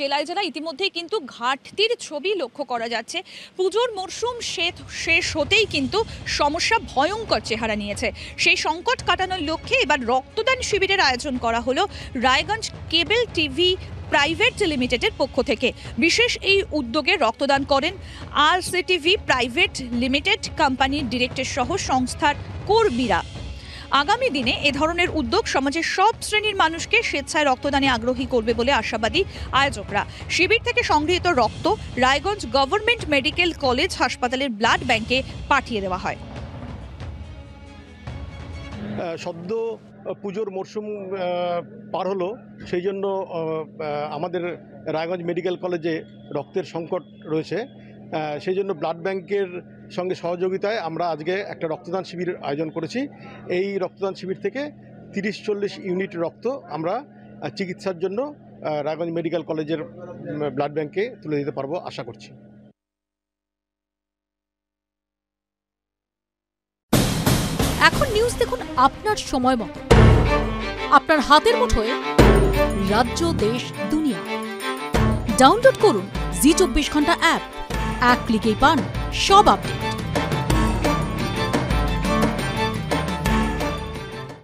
জেলায় জেলায় ইতিমধ্যেই কিন্তু ঘাটতির ছবি লক্ষ্য করা যাচ্ছে। পুজোর মরশুম শেষ হতেই কিন্তু সমস্যা ভয়ঙ্কর চেহারা নিয়েছে। সেই সংকট কাটানোর লক্ষ্যে এবার রক্তদান শিবিরের আয়োজন করা হলো রায়গঞ্জ কেবল টিভি প্রাইভেট লিমিটেডের পক্ষ থেকে। বিশেষ এই উদ্যোগে রক্তদান করেন আর প্রাইভেট লিমিটেড কোম্পানির ডিরেক্টর সহ সংস্থার কর্মীরা। আগামী দিনে এ ধরনের উদ্যোগ সমাজের সব শ্রেণির মানুষকে স্বেচ্ছায় রক্তদানে আগ্রহী করবে বলে আশাবাদী আয়োজকরা। শিবির থেকে সংগৃহীত রক্ত রায়গঞ্জ গভর্নমেন্ট মেডিকেল কলেজ হাসপাতালের ব্লাড ব্যাংকে পাঠিয়ে দেওয়া হয়। সদ্য পুজোর মরশুম পার হলো, সেই জন্য আমাদের রায়গঞ্জ মেডিকেল কলেজে রক্তের সংকট রয়েছে। সেই জন্য ব্লাড ব্যাংকের সঙ্গে সহযোগিতায় আমরা আজকে একটা রক্তদান শিবির আয়োজন করেছি। এই রক্তদান শিবির থেকে তিরিশ চল্লিশ ইউনিট রক্ত আমরা চিকিৎসার জন্য রায়গঞ্জ মেডিকেল কলেজের ব্লাড ব্যাংকে তুলে দিতে পারব আশা করছি। এখন নিউজ দেখুন আপনার সময় মতো। আপনার হাতের মুঠোয় রাজ্য, দেশ, দুনিয়া। ডাউনলোড করুন জি চব্বিশ ঘণ্টা অ্যাপ এক ক্লিকেই পান সব আপডেট